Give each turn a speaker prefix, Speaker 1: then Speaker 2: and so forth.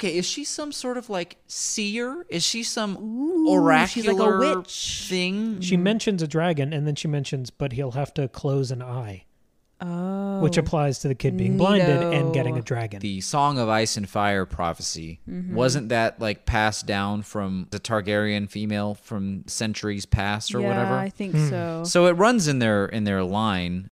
Speaker 1: okay, is she some sort of like seer? Is she some
Speaker 2: Ooh,
Speaker 1: oracular
Speaker 2: she's like a witch.
Speaker 1: thing?
Speaker 3: She mentions a dragon, and then she mentions, but he'll have to close an eye,
Speaker 2: Oh.
Speaker 3: which applies to the kid being blinded and getting a dragon.
Speaker 1: the Song of Ice and Fire prophecy
Speaker 2: Mm-hmm.
Speaker 1: wasn't that like passed down from the Targaryen female from centuries past or
Speaker 2: yeah,
Speaker 1: whatever?
Speaker 2: I think
Speaker 3: Hmm.
Speaker 2: so.
Speaker 1: So it runs in their in their line.